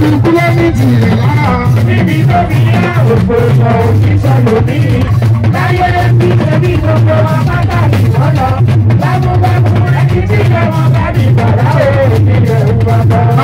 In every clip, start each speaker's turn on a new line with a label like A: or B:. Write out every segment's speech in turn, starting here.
A: ní kúlẹ̀ ní tìrì lára. níbi tó fi yá òpó ìmọ̀ òfin sọ̀rọ̀ mí. láyé bí ebi gbogbo apáta ìwọ́n lọ. lábúgbàbú ẹni tí ìjọba bá mi bàrà ó nílẹ̀ ìwọ́n lọ.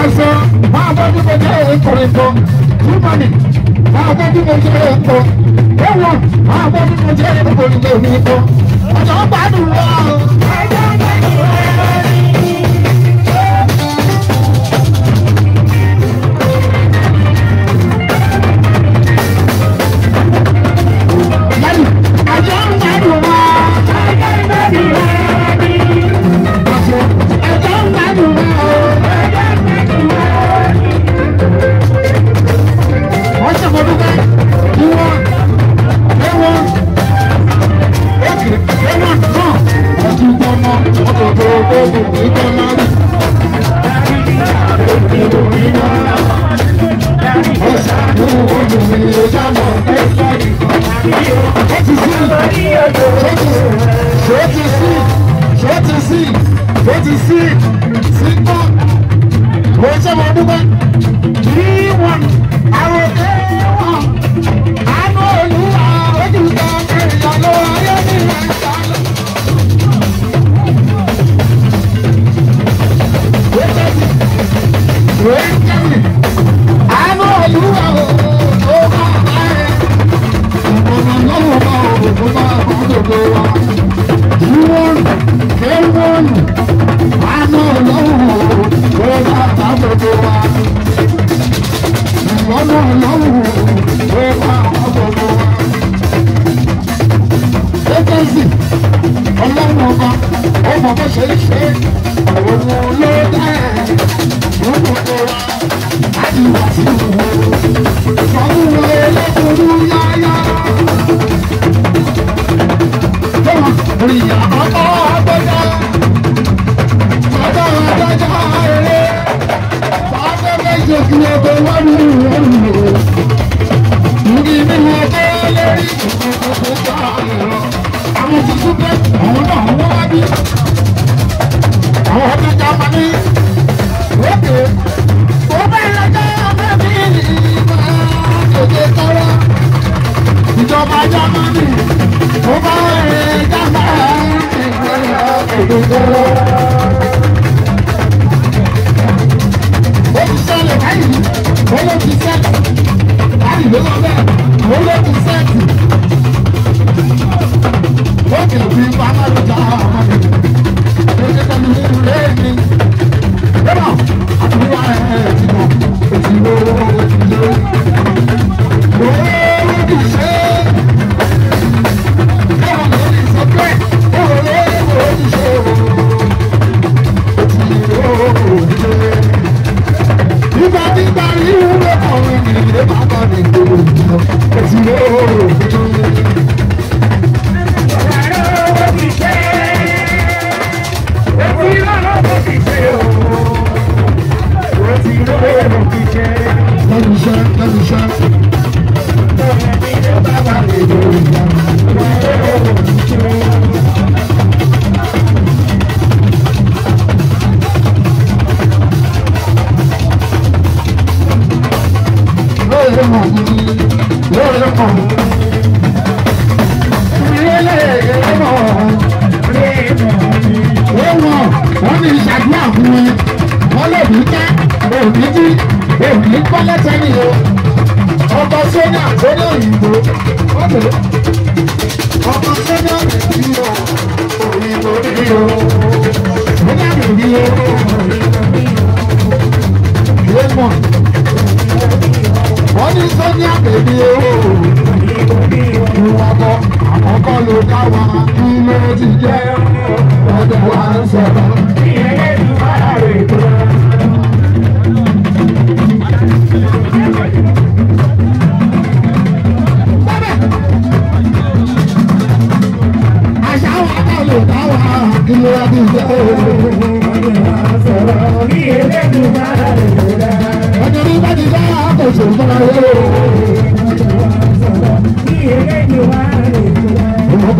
A: Oh bó ṣe ń ṣe òun ló dá lóko wa láti wá sí ìwò ìfọwọ́ ẹlẹ́kùnrin yá. Thank you. wọ́n ní ìṣàdúrà fún mi wọ́n lè bí ká òbí jí òbí pọ́ lẹ́sẹ̀rì o ọkọ̀ sódà sódà òyìnbó ọkọ̀ sódà òyìnbó òyìnbó rí o sódà òyìnbó. ti jẹ́ ọdún wa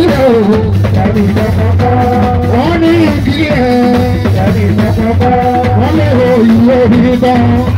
A: yẹ o tàbí kọ́kọ́kọ́. wọ́n ní ìdílé ẹ̀ tàbí kọ́kọ́kọ́. wọ́n lè ho ìwé